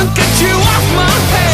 can't get you off my head.